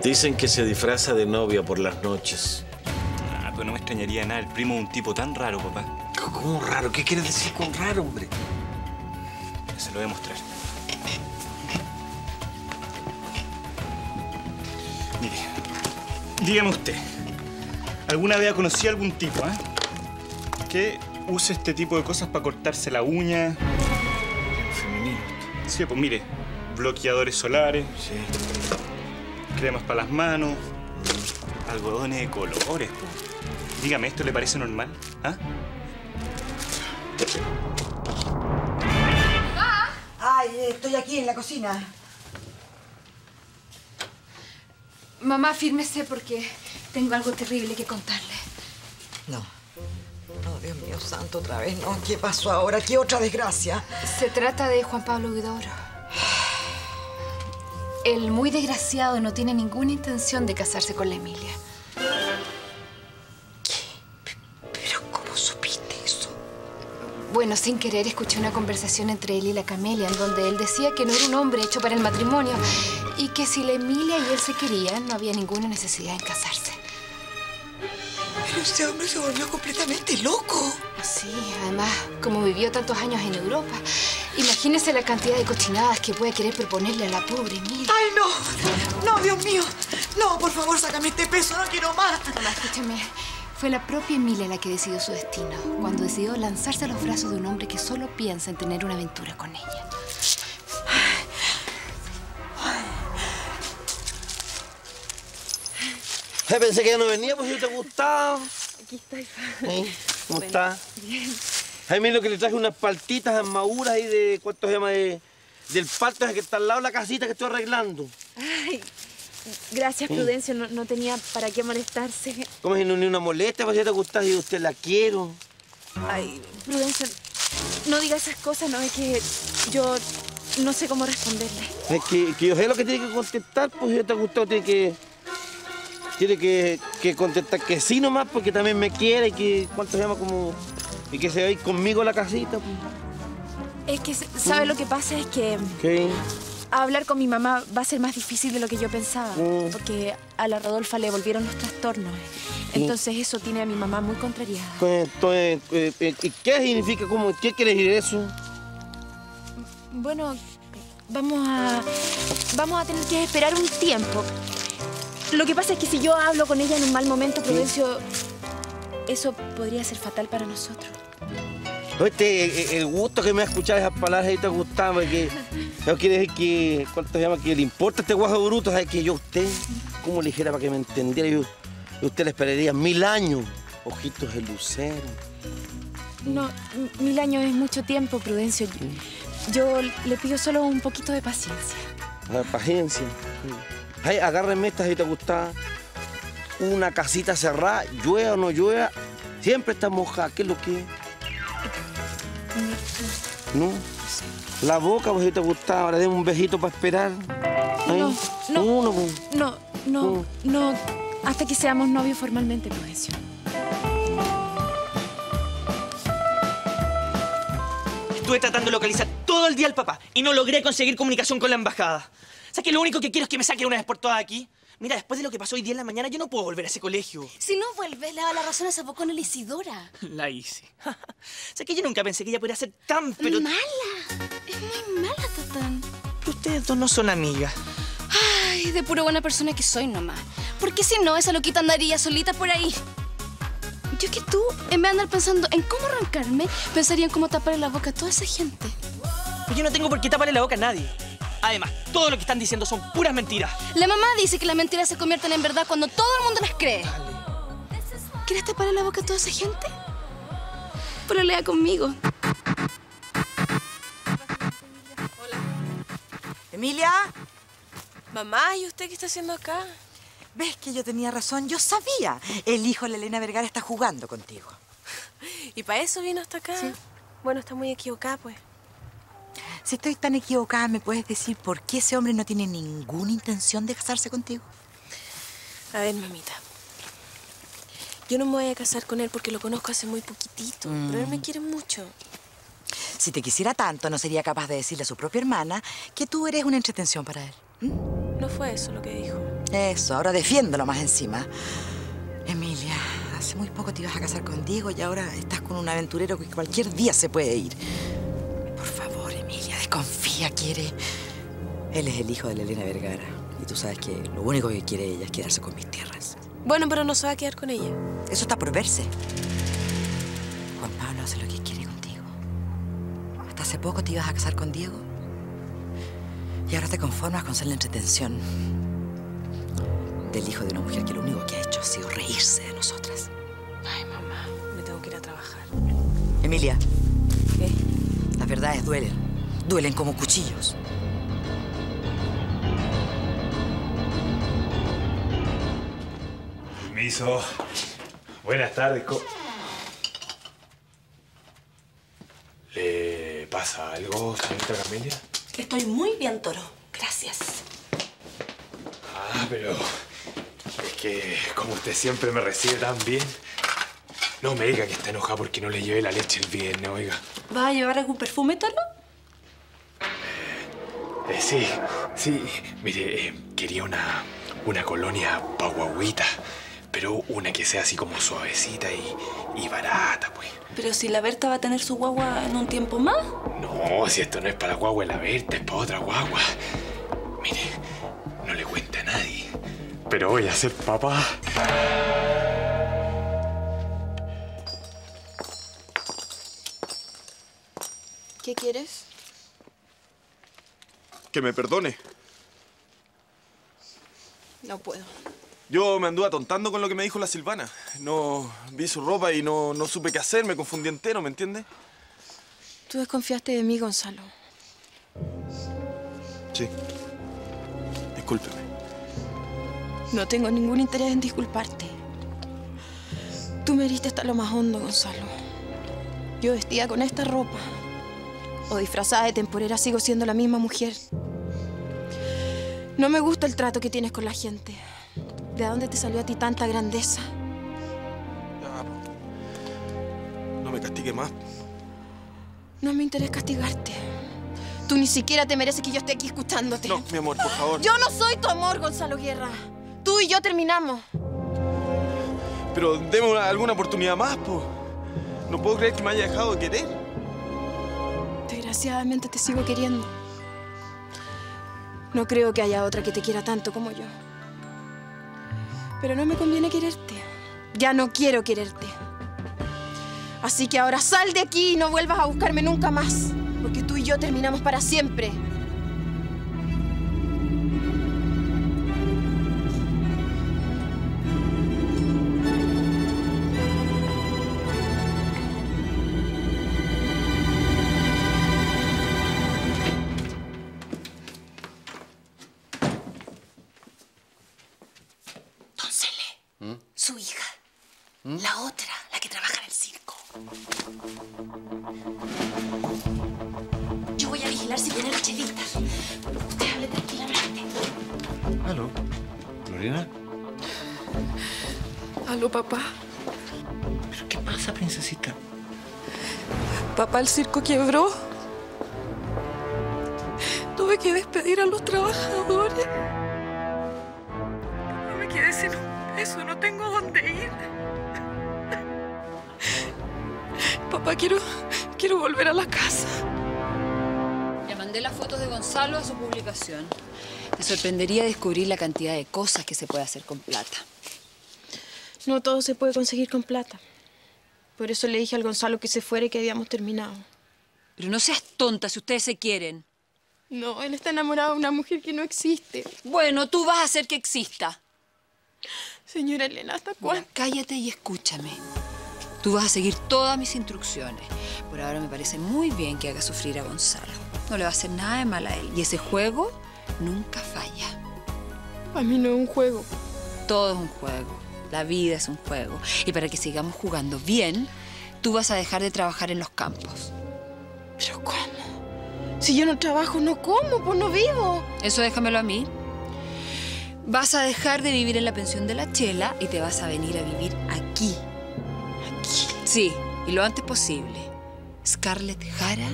Dicen que se disfraza de novia por las noches. Ah, pero no me extrañaría nada. El primo es un tipo tan raro, papá. ¿Cómo raro? ¿Qué quieres decir con raro, hombre? Se lo voy a mostrar. Dígame usted. ¿Alguna vez ha conocido a algún tipo, eh? Que use este tipo de cosas para cortarse la uña? Femenino. Sí, pues mire, bloqueadores solares. Sí. Cremas para las manos. Algodones de colores. Dígame, ¿esto le parece normal? ¿Ah? Ay, estoy aquí en la cocina. Mamá, fírmese porque tengo algo terrible que contarle. No. No, Dios mío santo, otra vez, no. ¿Qué pasó ahora? ¿Qué otra desgracia? Se trata de Juan Pablo Huidobro. El muy desgraciado no tiene ninguna intención de casarse con la Emilia. ¿Pero cómo supiste eso? Bueno, sin querer escuché una conversación entre él y la Camelia en donde él decía que no era un hombre hecho para el matrimonio y que si la Emilia y él se querían no había ninguna necesidad en casarse. Pero ese hombre se volvió completamente loco. Sí, además, como vivió tantos años en Europa, imagínese la cantidad de cochinadas que puede querer proponerle a la pobre Emilia. ¡Ay, no! ¡No, Dios mío! No, por favor, sácame este peso, no quiero más. Mamá, escúchame. Fue la propia Emilia la que decidió su destino, cuando decidió lanzarse a los brazos de un hombre que solo piensa en tener una aventura con ella. Ay, pensé que ya no venía, pues yo te gustaba. Aquí estoy. ¿Sí? ¿Cómo está? Bien. Ay, mira lo que le traje unas paltitas armaduras ahí de, ¿cuánto se llama? De, del palto que está al lado de la casita que estoy arreglando. Ay, gracias, Sí. Prudencio. No, no tenía para qué molestarse. ¿Cómo si no ni una molestia? Pues ya te gusta y usted la quiero. Ay, Prudencio, no diga esas cosas, no es que yo no sé cómo responderle. Es que, que yo sé lo que tiene que contestar, pues ya te gustó, tiene que. Tiene que, que contestar que sí nomás, porque también me quiere y que. ¿Cuánto se llama? Como. Y que se va a ir conmigo a la casita, pues. Es que, ¿sabe lo que pasa? Es que ¿Qué? hablar con mi mamá va a ser más difícil de lo que yo pensaba. Mm. Porque a la Rodolfa le volvieron los trastornos. Entonces eso tiene a mi mamá muy contrariada. Entonces, eh, eh, ¿y ¿qué significa? ¿Cómo, ¿Qué quiere decir eso? Bueno, vamos a. Vamos a tener que esperar un tiempo. Lo que pasa es que si yo hablo con ella en un mal momento, Prudencio, eso podría ser fatal para nosotros. Este, eh, el gusto que me ha escuchado esas palabras ahí te gustaba, porque eso [LAUGHS] quiere decir que, ¿cuánto se llama? Que le importa este guajo bruto, ¿sabes? Que yo a usted, ¿cómo le dijera para que me entendiera? Yo, a usted le esperaría mil años, ojitos de lucero. No, mil años es mucho tiempo, Prudencio. Yo le pido solo un poquito de paciencia. A ver, paciencia. Ay, agárrenme estas si te gusta. Una casita cerrada, llueva o no llueva, Siempre está mojada. ¿Qué es lo que es? ¿No? La boca, pues, si te gustaba. Ahora deme un besito para esperar. Ahí. No, no. Uno, pues. No, no, no. Hasta que seamos novios formalmente, Prudencio. Estuve tratando de localizar todo el día al papá y no logré conseguir comunicación con la embajada. Sea que lo único que quiero es que me saquen una vez por todas aquí. Mira, después de lo que pasó hoy día en la mañana, yo no puedo volver a ese colegio. Si no vuelves, le la razón a esa bocona Isidora. [LAUGHS] La hice. [LAUGHS] sea que yo nunca pensé que ella pudiera ser tan, pero... Mala. Es muy mala, Tatán. Ustedes dos no son amigas. Ay, de pura buena persona que soy nomás. Porque si no, esa loquita andaría solita por ahí. Yo que tú, en vez de andar pensando en cómo arrancarme, pensaría en cómo taparle la boca a toda esa gente. Pero yo no tengo por qué taparle la boca a nadie. Además, todo lo que están diciendo son puras mentiras. La mamá dice que las mentiras se convierten en verdad cuando todo el mundo las cree. ¿Quieres taparle la boca a toda esa gente? Pololea conmigo. Emilia. Mamá, ¿y usted qué está haciendo acá? ¿Ves que yo tenía razón? Yo sabía. El hijo de Elena Vergara está jugando contigo. [LAUGHS] ¿Y para eso vino hasta acá? Bueno, está muy equivocada, pues. Si estoy tan equivocada, ¿me puedes decir por qué ese hombre no tiene ninguna intención de casarse contigo? A ver, mamita. Yo no me voy a casar con él porque lo conozco hace muy poquitito, pero él me Mm. quiere mucho. Si te quisiera tanto, no sería capaz de decirle a su propia hermana que tú eres una entretención para él. No fue eso lo que dijo. Eso, ahora defiéndolo más encima. Emilia, hace muy poco te ibas a casar con Diego y ahora estás con un aventurero que cualquier día se puede ir. Desconfía, quiere. Él es el hijo de la Elena Vergara. Y tú sabes que lo único que quiere ella es quedarse con mis tierras. Bueno, pero no se va a quedar con ella. Eso está por verse. Juan Pablo hace lo que quiere contigo. Hasta hace poco te ibas a casar con Diego. Y ahora te conformas con ser la entretención del hijo de una mujer que lo único que ha hecho ha sido reírse de nosotras. Ay, mamá, me tengo que ir a trabajar. Emilia. ¿Qué? Las verdades duelen. Duelen como cuchillos. Permiso. Buenas tardes. co- ¿Le pasa algo, señorita Camelia? Estoy muy bien, Toro. Gracias. Ah, pero es que como usted siempre me recibe tan bien, no me diga que está enojada porque no le llevé la leche el viernes, oiga. ¿Vas a llevar algún perfume, Toro? Eh, sí, sí. Mire, eh, quería una, una colonia pa' guagüita, pero una que sea así como suavecita y, y barata, pues. Pero si la Berta va a tener su guagua en un tiempo más. No, si esto no es para la guagua de la Berta, es para otra guagua. Mire, no le cuente a nadie, pero voy a ser papá. ¿Qué quieres? Que me perdone. No puedo. Yo me anduve atontando con lo que me dijo la Silvana. No vi su ropa y no, no supe qué hacer, me confundí entero, ¿me entiende? Tú desconfiaste de mí, Gonzalo. Sí. Discúlpeme. No tengo ningún interés en disculparte. Tú me heriste hasta lo más hondo, Gonzalo. Yo vestida con esta ropa o disfrazada de temporera sigo siendo la misma mujer. No me gusta el trato que tienes con la gente. ¿De dónde te salió a ti tanta grandeza? No me castigue más. No me interesa castigarte. Tú ni siquiera te mereces que yo esté aquí escuchándote. No, mi amor, por favor. Yo no soy tu amor, Gonzalo Guerra. Tú y yo terminamos. Pero deme una- alguna oportunidad más, po. No puedo creer que me haya dejado de querer. Desgraciadamente te sigo queriendo. No creo que haya otra que te quiera tanto como yo. Pero no me conviene quererte. Ya no quiero quererte. Así que ahora sal de aquí y no vuelvas a buscarme nunca más. Porque tú y yo terminamos para siempre. Papá. ¿Pero qué pasa, princesita? Papá, el circo quebró. Tuve que despedir a los trabajadores. No me quedé sin un peso, no tengo dónde ir. Papá, quiero, quiero volver a la casa. Le mandé las fotos de Gonzalo a su publicación. Te sorprendería descubrir la cantidad de cosas que se puede hacer con plata. No todo se puede conseguir con plata. Por eso le dije al Gonzalo que se fuera y que habíamos terminado. Pero no seas tonta si ustedes se quieren. No, él está enamorado de una mujer que no existe. Bueno, tú vas a hacer que exista. Señora Elena, ¿hasta cuándo? cállate y escúchame. Tú vas a seguir todas mis instrucciones. Por ahora me parece muy bien que hagas sufrir a Gonzalo. No le va a hacer nada de mal a él. Y ese juego nunca falla. A mí no es un juego. Todo es un juego. La vida es un juego. Y para que sigamos jugando bien, tú vas a dejar de trabajar en los campos. ¿Pero cómo? Si yo no trabajo, no como, pues no vivo. Eso déjamelo a mí. Vas a dejar de vivir en la pensión de la Chela y te vas a venir a vivir aquí. ¿Aquí? Sí, y lo antes posible. Scarlett Jara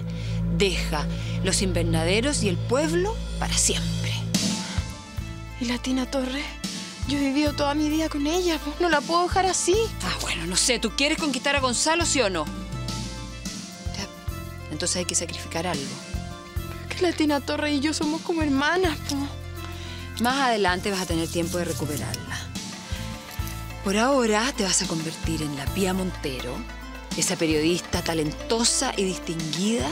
deja los invernaderos y el pueblo para siempre. ¿Y la Tina Torres? Yo he vivido toda mi vida con ella, pues no la puedo dejar así. Ah, bueno, no sé, ¿tú quieres conquistar a Gonzalo, sí o no? Entonces hay que sacrificar algo. Que la Tina Torres y yo somos como hermanas, pues. Más adelante vas a tener tiempo de recuperarla. Por ahora te vas a convertir en la Pía Montero, esa periodista talentosa y distinguida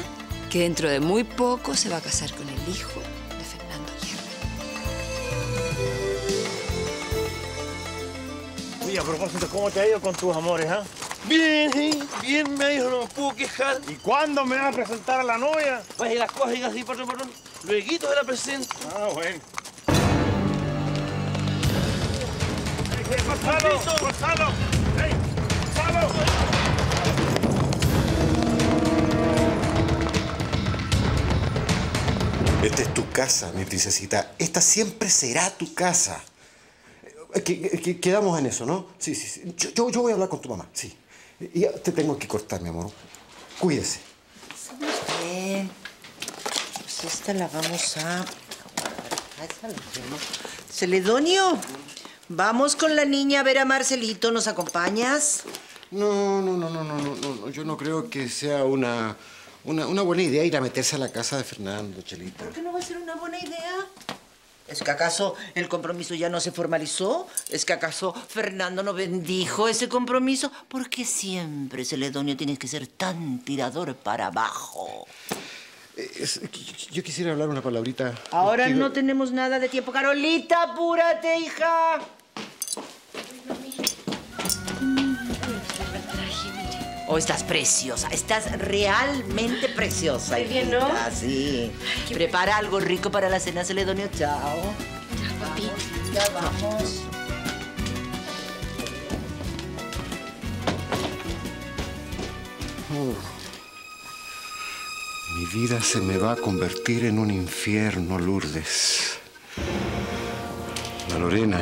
que dentro de muy poco se va a casar con el hijo Oye, a propósito, ¿cómo te ha ido con tus amores, ah? Bien, sí, bien, me dijo, no me puedo quejar. ¿Y cuándo me vas a presentar a la novia? Pues y las cosas digan así, patrón, patrón. Luego se la presento. Ah, bueno. ¡Ey, Gonzalo! ¡Gonzalo! ¡Ey! ¡Gonzalo! Esta es tu casa, mi princesita. Esta siempre será tu casa. Eh, que- que- quedamos en eso, ¿no? Sí, sí, sí. Yo, yo- yo voy a hablar con tu mamá, sí. Y te tengo que cortar, mi amor. Cuídese. Bien. Pues esta la vamos a... a esa la tenemos. Celedonio, vamos con la niña a ver a Marcelito. ¿Nos acompañas? No, no, no, no, no, no, no, no. Yo no creo que sea una, una, una buena idea ir a meterse a la casa de Fernando, Chelita. ¿Por qué no va a ser una buena idea? ¿Es que acaso el compromiso ya no se formalizó? ¿Es que acaso Fernando no bendijo ese compromiso? ¿Por qué siempre, Celedonio, tienes que ser tan tirador para abajo? Eh, es- yo quisiera hablar una palabrita. Ahora no tenemos nada de tiempo. Carolita, apúrate, hija. Oh, estás preciosa. Estás realmente preciosa. Estoy bien, ¿no? Sí. Prepara algo rico para la cena, Celedonio. Chao. Ya vamos. Oh. Mi vida se me va a convertir en un infierno, Lourdes. La Lorena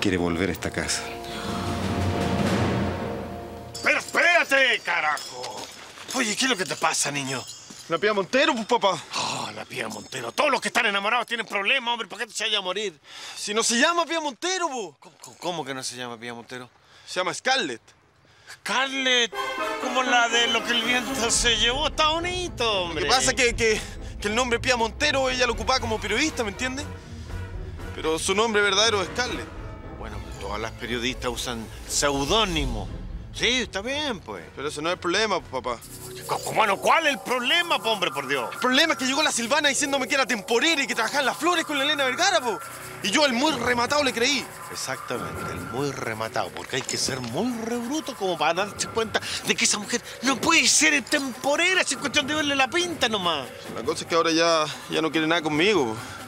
quiere volver a esta casa. Oye, ¿qué es lo que te pasa, niño? La Pía Montero, pues, papá. Oh, la Pía Montero. Todos los que están enamorados tienen problemas, hombre. ¿Por qué se vaya a morir? Si no se llama Pía Montero, po. ¿Cómo, cómo que no se llama Pía Montero? Se llama Scarlett. Scarlett, como la de lo que el viento se llevó. Está bonito, Lo hombre. que pasa es que, que, que el nombre Pía Montero ella lo ocupaba como periodista, ¿me entiendes? Pero su nombre verdadero es Scarlett. Bueno, pues todas las periodistas usan seudónimo. Sí, está bien, pues. Pero eso no es el problema, papá. Bueno, ¿cuál es el problema, hombre, por Dios? El problema es que llegó la Silvana diciéndome que era temporera y que trabajaba en las flores con la Elena Vergara, po. Y yo, el muy rematado, le creí. Exactamente, el muy rematado, porque hay que ser muy rebruto como para darse cuenta de que esa mujer no puede ser temporera, es cuestión de verle la pinta nomás. La cosa es que ahora ya, ya no quiere nada conmigo, po.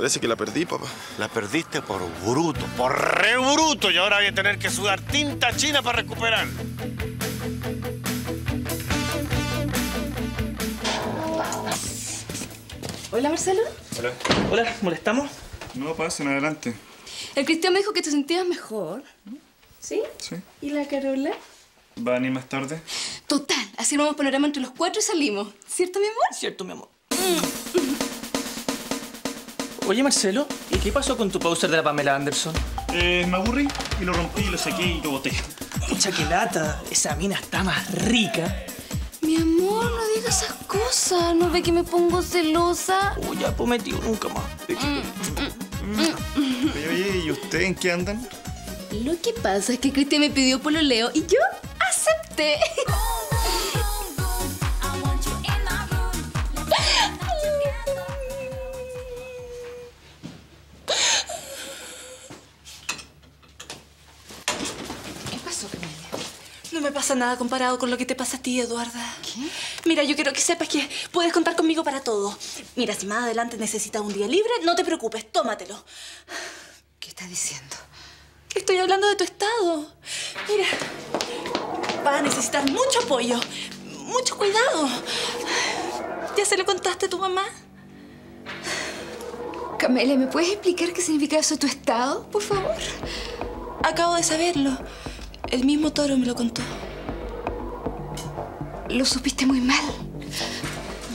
Parece que la perdí, papá. La perdiste por bruto, por re bruto. Y ahora voy a tener que sudar tinta china para recuperar. Hola, Marcelo. Hola. Hola, ¿molestamos? No, pasen adelante. El Cristian me dijo que te sentías mejor. ¿Sí? Sí. ¿Y la Carola? ¿Va a venir más tarde? Total, así vamos a panorama entre los cuatro y salimos. ¿Cierto, mi amor? Cierto, mi amor. Mm. Oye, Marcelo, ¿y qué pasó con tu poster de la Pamela Anderson? Eh, me aburrí y lo rompí, lo saqué y lo boté. Pucha, qué lata. Esa mina está más rica. Mi amor, no digas esas cosas. ¿No ve que me pongo celosa? Uy, ya prometido nunca más. Oye, oye, ¿y ustedes en qué andan? Lo que pasa es que Cristian me pidió pololeo y yo acepté. [LAUGHS] No me pasa nada comparado con lo que te pasa a ti, Eduarda. ¿Qué? Mira, yo quiero que sepas que puedes contar conmigo para todo. Mira, si más adelante necesitas un día libre, no te preocupes, tómatelo. ¿Qué estás diciendo? Estoy hablando de tu estado. Mira, vas a necesitar mucho apoyo, mucho cuidado. ¿Ya se lo contaste a tu mamá? Camelia, ¿me puedes explicar qué significa eso tu estado, por favor? Acabo de saberlo. El mismo toro me lo contó. Lo supiste muy mal.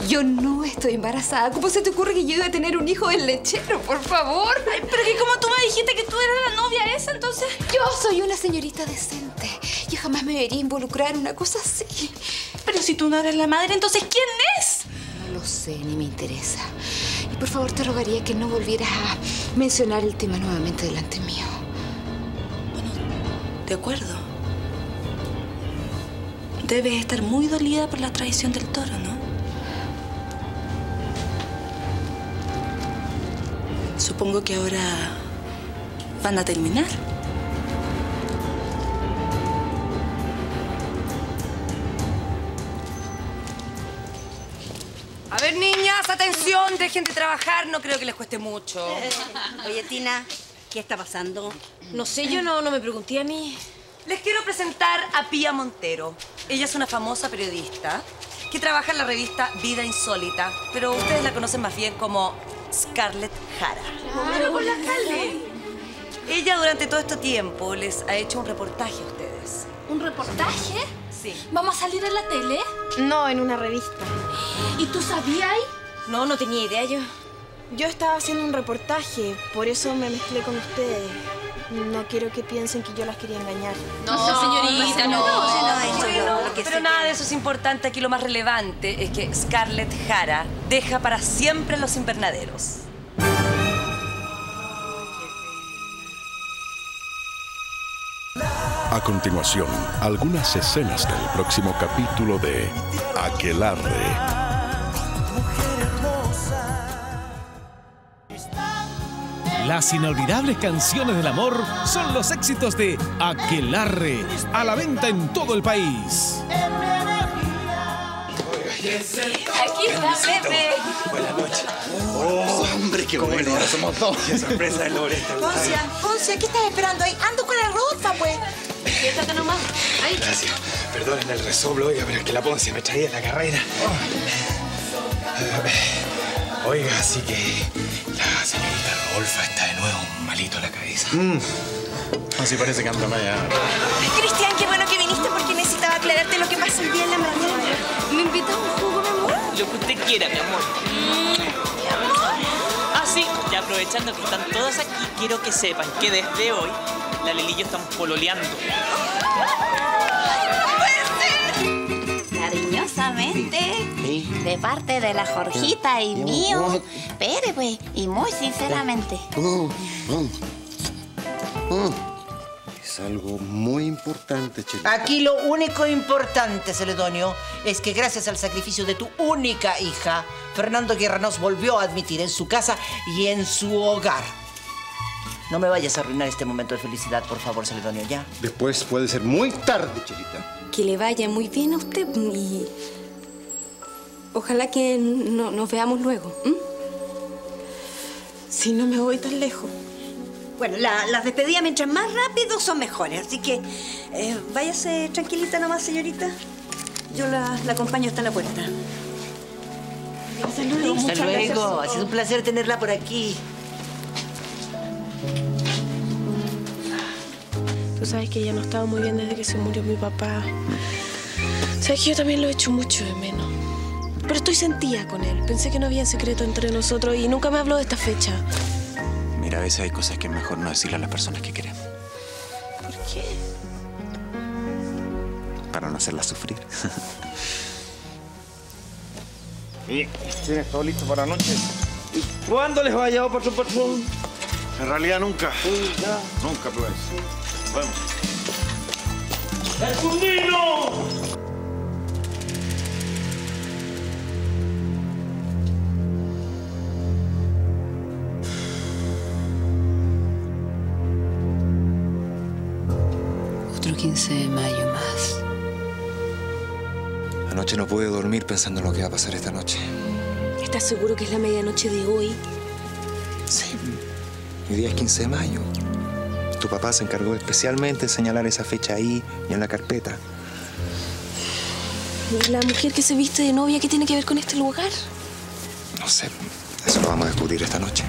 Yo no estoy embarazada. ¿Cómo se te ocurre que yo iba a tener un hijo del lechero, por favor? Ay, pero que como tú me dijiste que tú eras la novia esa, entonces... Yo soy una señorita decente. Yo jamás me vería involucrar en una cosa así. Pero si tú no eres la madre, entonces ¿quién es? No lo sé, ni me interesa. Y por favor te rogaría que no volvieras a mencionar el tema nuevamente delante mío. De acuerdo. Debes estar muy dolida por la traición del toro, ¿no? Supongo que ahora van a terminar. A ver, niñas, atención, dejen de trabajar, no creo que les cueste mucho. Oye, Tina, ¿qué está pasando? No sé, yo no, no me pregunté a mí. Les quiero presentar a Pía Montero. Ella es una famosa periodista que trabaja en la revista Vida Insólita, pero ustedes la conocen más bien como Scarlett Jara. Claro, con la Carly. Ella durante todo este tiempo les ha hecho un reportaje a ustedes. ¿Un reportaje? Sí. ¿Vamos a salir en la tele? No, en una revista. ¿Y tú sabías? No, no tenía idea yo. Yo estaba haciendo un reportaje, por eso me mezclé con ustedes. No quiero que piensen que yo las quería engañar. No, señorita, no. Bueno, pero nada de eso es importante. Aquí lo más relevante es que Scarlett Jara deja para siempre los invernaderos. A continuación, algunas escenas del próximo capítulo de Aquelarre. Las inolvidables canciones del amor son los éxitos de Aquelarre, a la venta en todo el país. Aquí está, Pepe. Buenas noches. Oh, hombre, qué bueno. Ahora somos dos. Qué sorpresa de Loreta. [LAUGHS] Poncia, Poncia, ¿qué estás esperando ahí? Ando con la ropa, pues. Siéntate nomás. Ahí. Gracias. Perdonen el resoblo, oiga, pero es que la Poncia me traía en la carrera. Oiga, así que la señorita Rodolfa está de nuevo malito a la cabeza. Así parece que anda media... Cristian, qué bueno que viniste porque necesitaba aclararte lo que pasa el día en la mañana. ¿Me invitas a un jugo, mi amor? Lo que usted quiera, mi amor. Mi amor. Ah, sí. Y aprovechando que están todas aquí, quiero que sepan que desde hoy la Lili y yo estamos pololeando. De parte de la Jorgita y mío, Pere, pues, y muy sinceramente. Es algo muy importante, Chelita. Aquí lo único importante, Celedonio, es que gracias al sacrificio de tu única hija, Fernando Guerra nos volvió a admitir en su casa y en su hogar. No me vayas a arruinar este momento de felicidad, por favor, Celedonio, ¿ya? Después puede ser muy tarde, Chelita. Que le vaya muy bien a usted y ojalá que no, nos veamos luego. Si no me voy tan lejos. Bueno, la- las despedidas mientras más rápido son mejores, así que eh, váyase tranquilita nomás, señorita. Yo la, la acompaño hasta la puerta. Hasta luego. Hasta muchas luego. gracias. Ha sido un placer tenerla por aquí. Tú sabes que ella no estaba muy bien desde que se murió mi papá. Sabes que yo también lo he hecho mucho de menos. Pero estoy sentida con él. Pensé que no había secreto entre nosotros y nunca me habló de esta fecha. Mira, a veces hay cosas que es mejor no decirle a las personas que queremos. ¿Por qué? Para no hacerlas sufrir. [LAUGHS] Bien, ¿tienes todo listo para la noche? ¿Y cuándo les va a llevar patrón patrón? En realidad nunca. Nunca, pues. Vamos. Otro 15 de mayo más. Anoche no pude dormir pensando en lo que va a pasar esta noche. ¿Estás seguro que es la medianoche de hoy? Sí. Hoy día es 15 de mayo. Tu papá se encargó especialmente de señalar esa fecha ahí y en la carpeta. ¿Y la mujer que se viste de novia qué tiene que ver con este lugar? No sé. Eso lo vamos a descubrir esta noche.